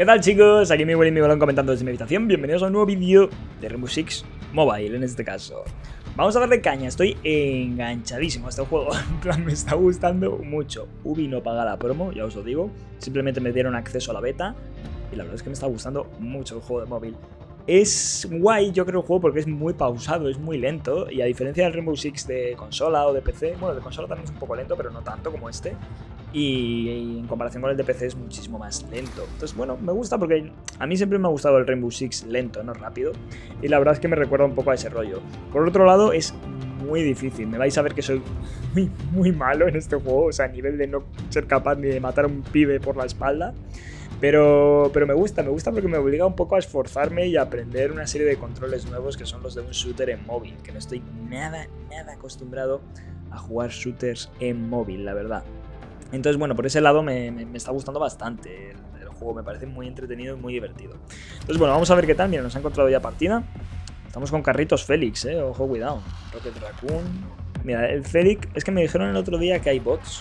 ¿Qué tal chicos? Aquí mi y mi balón comentando desde mi habitación. Bienvenidos a un nuevo vídeo de Rainbow Six Mobile en este caso. Vamos a darle caña, estoy enganchadísimo a este juego. En plan, me está gustando mucho. Ubi no paga la promo, ya os lo digo. Simplemente me dieron acceso a la beta. Y la verdad es que me está gustando mucho el juego de móvil. Es guay, yo creo, el juego porque es muy pausado, es muy lento. Y a diferencia del Rainbow Six de consola o de PC, bueno, de consola también es un poco lento, pero no tanto como este y en comparación con el de PC es muchísimo más lento. Entonces, bueno, me gusta porque a mí siempre me ha gustado el Rainbow Six lento, no rápido, y la verdad es que me recuerda un poco a ese rollo. Por otro lado, es muy difícil, me vais a ver que soy muy, muy malo en este juego, o sea, a nivel de no ser capaz ni de matar a un pibe por la espalda. Pero, pero me gusta, me gusta porque me obliga un poco a esforzarme y a aprender una serie de controles nuevos que son los de un shooter en móvil, que no estoy nada, nada acostumbrado a jugar shooters en móvil, la verdad. Entonces, bueno, por ese lado me, está gustando bastante. El, juego me parece muy entretenido y muy divertido. Entonces, bueno, vamos a ver qué tal. Mira, nos ha encontrado ya partida. Estamos con Carritos Félix, eh. Ojo, cuidado. Rocket Raccoon. Mira, el Félix... Es que me dijeron el otro día que hay bots.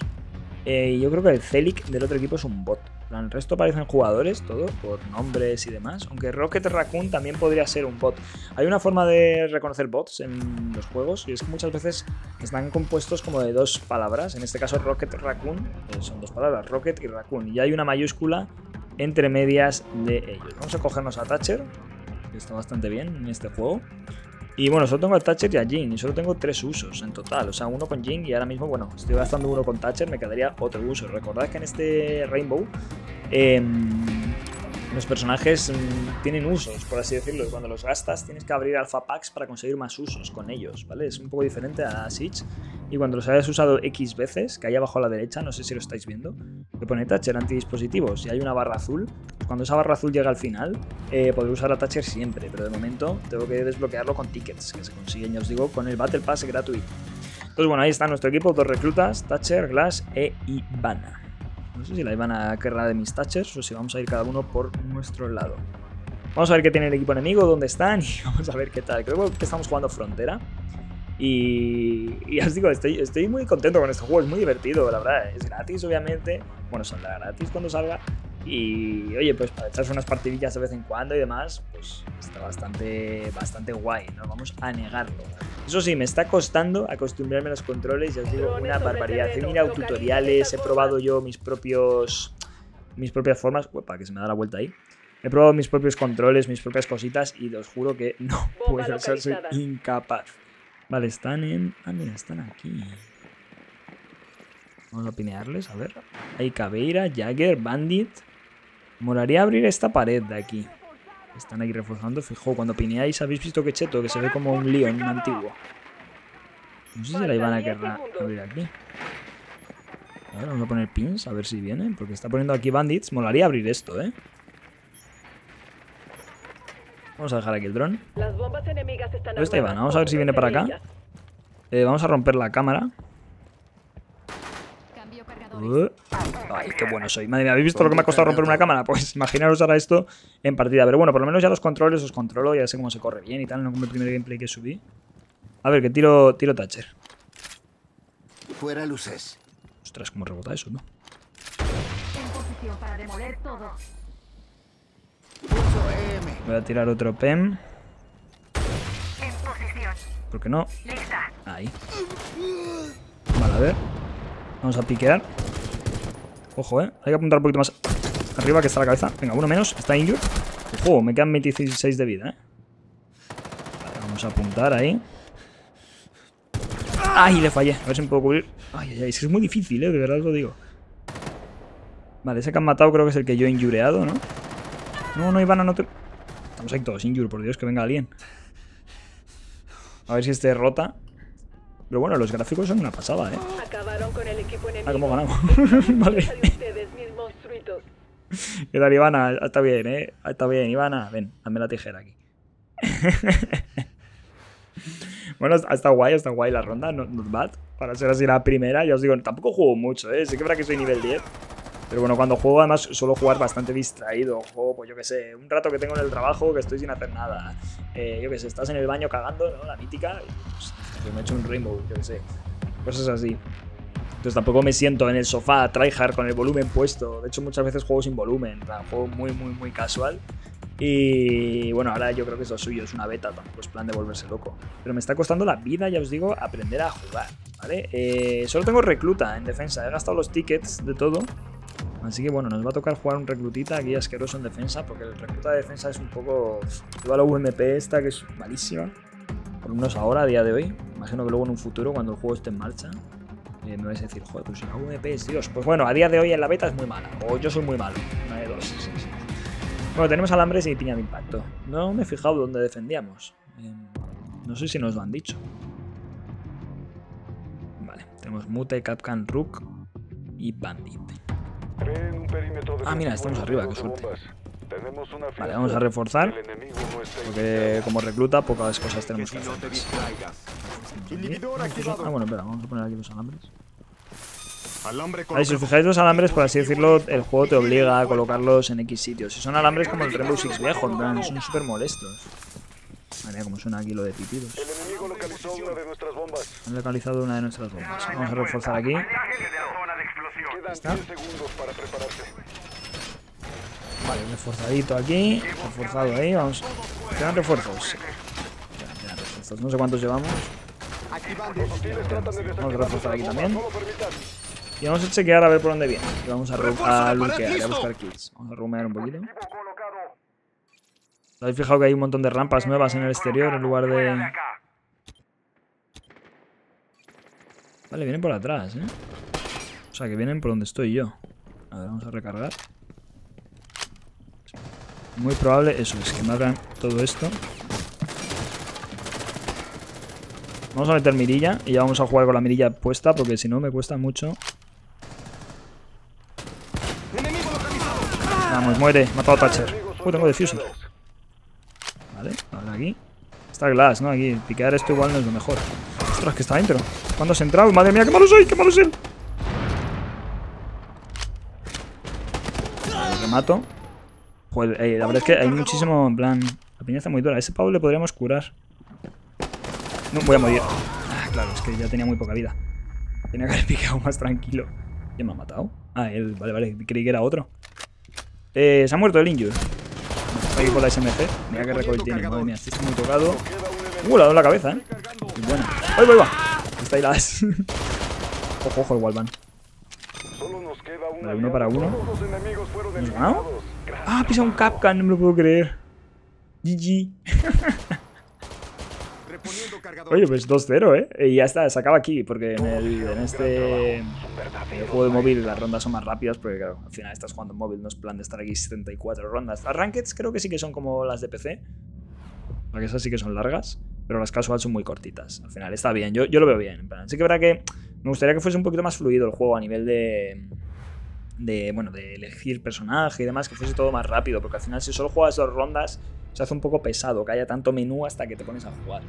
Eh, yo creo que el Celic del otro equipo es un bot. El resto parecen jugadores, todo, por nombres y demás. Aunque Rocket Raccoon también podría ser un bot. Hay una forma de reconocer bots en los juegos y es que muchas veces están compuestos como de dos palabras. En este caso Rocket Raccoon eh, son dos palabras, Rocket y Raccoon. Y hay una mayúscula entre medias de ellos. Vamos a cogernos a Thatcher, que está bastante bien en este juego. Y bueno, solo tengo a Thatcher y a Jin, y solo tengo tres usos en total. O sea, uno con Jin y ahora mismo, bueno, estoy gastando uno con Thatcher, me quedaría otro uso. Recordad que en este Rainbow em, los personajes mm, tienen usos, por así decirlo. Y cuando los gastas tienes que abrir alpha packs para conseguir más usos con ellos, ¿vale? Es un poco diferente a Siege. Y cuando los hayas usado X veces, que hay abajo a la derecha, no sé si lo estáis viendo, que pone Thatcher antidispositivos y hay una barra azul, cuando esa barra azul llega al final, eh, podré usar a Thatcher siempre, pero de momento tengo que desbloquearlo con tickets, que se consiguen, ya os digo, con el Battle Pass gratuito. Entonces, bueno, ahí está nuestro equipo, dos reclutas, Thatcher, Glass e Ivana. No sé si la Ivana querrá de mis Thatchers o si vamos a ir cada uno por nuestro lado. Vamos a ver qué tiene el equipo enemigo, dónde están y vamos a ver qué tal. Creo que estamos jugando Frontera. Y, ya os digo, estoy, muy contento con este juego, es muy divertido, la verdad. Es gratis, obviamente. Bueno, son gratis cuando salga. Y oye, pues para echarse unas partidillas de vez en cuando y demás, pues está bastante, bastante guay, no vamos a negarlo. Eso sí, me está costando acostumbrarme a los controles, ya os digo, una barbaridad. He mirado tutoriales, he probado yo mis propios mis propias formas. Uepa, que se me da la vuelta ahí. He probado mis propios controles, mis propias cositas y os juro que no puedo, o soy incapaz. Vale, están en... Ah, mira, están aquí. Vamos a pinearles, a ver. Hay Caveira, Jagger, Bandit. Molaría abrir esta pared de aquí. Están ahí reforzando. Fijo, cuando pineáis, ¿habéis visto que cheto? Que se ve como un león antiguo. No sé si la iban a querer abrir aquí. A ver, vamos a poner pins, a ver si vienen. Porque está poniendo aquí bandits. Molaría abrir esto, ¿eh? Vamos a dejar aquí el dron. ¿Dónde está Iván? Vamos a ver si viene para acá. Eh, vamos a romper la cámara. Ay, qué bueno soy. Madre mía, ¿habéis visto lo que me ha costado romper una cámara? Pues imaginaros ahora esto en partida. Pero bueno, por lo menos ya los controles los controlo, ya sé cómo se corre bien y tal, no como el primer gameplay que subí. A ver, que tiro, tiro Thatcher. Fuera luces. Ostras, cómo rebota eso, ¿no? Voy a tirar otro PEM. ¿Por qué no? Ahí. Vale, a ver. Vamos a piquear. Ojo, eh. Hay que apuntar un poquito más arriba que está la cabeza. Venga, uno menos. Está injured. Ojo, me quedan 26 de vida, eh. Vale, vamos a apuntar ahí. ¡Ay! Le fallé. A ver si me puedo cubrir. Ay, ay, ay. Es muy difícil, eh. De verdad os lo digo. Vale, ese que han matado creo que es el que yo he injureado, ¿no? No, no, Ivana, no te... Estamos ahí todos injure, por Dios, que venga alguien. A ver si este rota. Pero bueno, los gráficos son una pasada, ¿eh? Acabaron con el equipo enemigo. Ah, cómo ganamos. vale. ¿Qué tal, Ivana? Está bien, ¿eh? Está bien, Ivana. Ven, dame la tijera aquí. bueno, está guay, está guay la ronda, no not bad. Para ser así la primera, ya os digo, tampoco juego mucho, ¿eh? Sí que es que soy nivel 10. Pero bueno, cuando juego además suelo jugar bastante distraído. Juego, pues yo qué sé, un rato que tengo en el trabajo que estoy sin hacer nada. Eh, yo qué sé, estás en el baño cagando, ¿no? La mítica. Y pues, me he hecho un rainbow, yo qué sé. Cosas así. Entonces tampoco me siento en el sofá tryhard con el volumen puesto. De hecho, muchas veces juego sin volumen. juego muy, muy, muy casual. Y bueno, ahora yo creo que es lo suyo, es una beta, tampoco es plan de volverse loco. Pero me está costando la vida, ya os digo, aprender a jugar, ¿vale? Eh, solo tengo recluta en defensa, he gastado los tickets de todo. Así que bueno, nos va a tocar jugar un reclutita aquí asqueroso en defensa, porque el recluta de defensa es un poco... Lleva la UMP esta, que es malísima. Por lo menos ahora, a día de hoy. Imagino que luego en un futuro, cuando el juego esté en marcha, eh, me vais a decir, joder, pues la UMP es Dios. Pues bueno, a día de hoy en la beta es muy mala. O yo soy muy malo. Una de dos. Bueno, tenemos alambres y piña de impacto. No me he fijado dónde defendíamos. Eh, no sé si nos lo han dicho. Vale, tenemos Mute, Capcan, Rook y Bandit. Ah, mira, estamos arriba, qué suerte. Vale, vamos a reforzar. Porque como recluta, pocas cosas tenemos que hacer. Ah, bueno, espera, vamos a poner aquí los alambres. Ahí, si os fijáis los alambres, por así decirlo, el juego te obliga a colocarlos en X sitios. Si son alambres como el Rainbow Six viejo, en plan, son súper molestos. Mira cómo suena aquí lo de pitidos. Han localizado una de nuestras bombas. Vamos a reforzar aquí. ¿Está? Vale, reforzadito aquí. Reforzado ahí, vamos. ¿Quedan refuerzos? Quedan refuerzos. No sé cuántos llevamos. Vamos a reforzar aquí también. Y vamos a chequear a ver por dónde viene. Y vamos a, a lookear, a buscar kills. Vamos a rumear un poquito. ¿Os habéis fijado que hay un montón de rampas nuevas en el exterior en lugar de...? Vale, vienen por atrás, ¿eh? Sea, que vienen por donde estoy yo. A ver, vamos a recargar. Muy probable, eso es, que me abran todo esto. Vamos a meter mirilla y ya vamos a jugar con la mirilla puesta porque si no me cuesta mucho Vamos, muere. Matado a Thatcher. Uy, tengo defuser. Vale, ahora aquí. Está Glass, ¿no? Aquí. Piquear esto igual no es lo mejor. Ostras, que está dentro. ¿Cuándo has entrado? Madre mía, qué malo soy, qué malo soy. Remato. Joder, eh, la verdad es que hay muchísimo, en plan... La piña está muy dura. Ese pavo le podríamos curar. No, voy a morir. Ah, claro, es que ya tenía muy poca vida. Tenía que haber picado más tranquilo. ¿Quién me ha matado? Ah, él. Vale, vale. Creí que era otro. Eh, se ha muerto el Injure. Aquí por la SMG. Mira que recoil tiene. Madre mía, estoy muy tocado. Uh, le ha dado la cabeza, eh. Muy buena. ¡Ay, voy, va! Está ahí las. ojo, ojo, el Wallman. Vale, uno para uno. ¿Hemos ganado? Ah, pisa un Capcan, no me lo puedo creer. GG. Oye, pues 2-0, ¿eh? Y ya está, se acaba aquí, porque en, el, en este juego de móvil las rondas son más rápidas, porque claro, al final estás jugando en móvil, no es plan de estar aquí 74 rondas. Las rankeds creo que sí que son como las de PC, porque esas sí que son largas, pero las casual son muy cortitas. Al final está bien, yo, yo lo veo bien. En sí que verá que me gustaría que fuese un poquito más fluido el juego a nivel de, de, bueno, de elegir personaje y demás, que fuese todo más rápido, porque al final si solo juegas dos rondas se hace un poco pesado, que haya tanto menú hasta que te pones a jugar.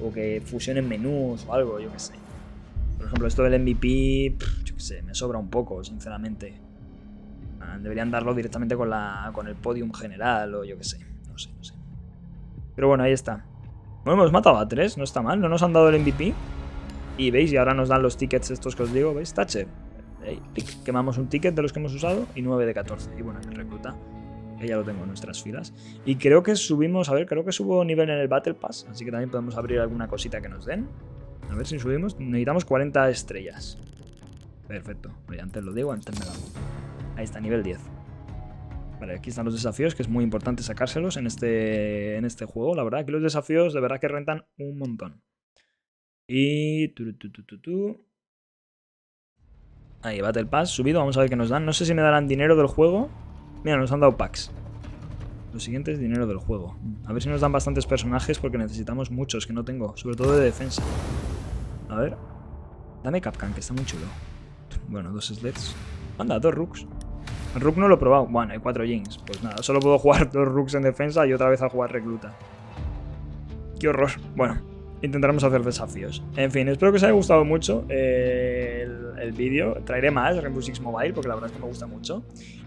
O que fusionen menús o algo, yo qué sé. Por ejemplo, esto del MVP, yo qué sé, me sobra un poco, sinceramente. Ah, deberían darlo directamente con, la, con el podium general o yo qué sé. No sé, no sé. Pero bueno, ahí está. Bueno, hemos matado a tres, no está mal. No nos han dado el MVP. Y veis, y ahora nos dan los tickets estos que os digo, ¿veis? Tache. Quemamos un ticket de los que hemos usado y 9 de 14. Y bueno, recluta que ya lo tengo en nuestras filas. Y creo que subimos, a ver, creo que subo nivel en el Battle Pass, así que también podemos abrir alguna cosita que nos den. A ver si subimos. Necesitamos 40 estrellas. Perfecto. Oye, antes lo digo, antes me lo Ahí está, nivel 10. Vale, aquí están los desafíos, que es muy importante sacárselos en este, en este juego. La verdad que los desafíos de verdad que rentan un montón. Y... Ahí, Battle Pass, subido. Vamos a ver qué nos dan. No sé si me darán dinero del juego. Mira, nos han dado packs. Lo siguiente es dinero del juego. A ver si nos dan bastantes personajes porque necesitamos muchos que no tengo. Sobre todo de defensa. A ver. Dame Capcan, que está muy chulo. Bueno, dos sleds. Anda, dos Rooks. El Rook no lo he probado. Bueno, hay cuatro Jinx. Pues nada, solo puedo jugar dos Rooks en defensa y otra vez a jugar recluta. Qué horror. Bueno, intentaremos hacer desafíos. En fin, espero que os haya gustado mucho eh, el, vídeo. Traeré más Rainbow Six Mobile porque la verdad es que me gusta mucho.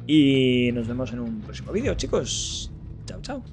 Y nos vemos en un próximo vídeo, chicos. Chao, chao.